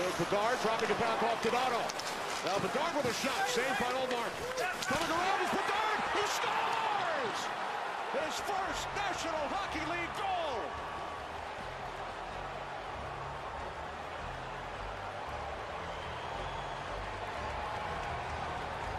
There's Bedard dropping a back off Donato. Now Bedard with a shot, saved by Ullmark. Coming around is Bedard, he scores! His first National Hockey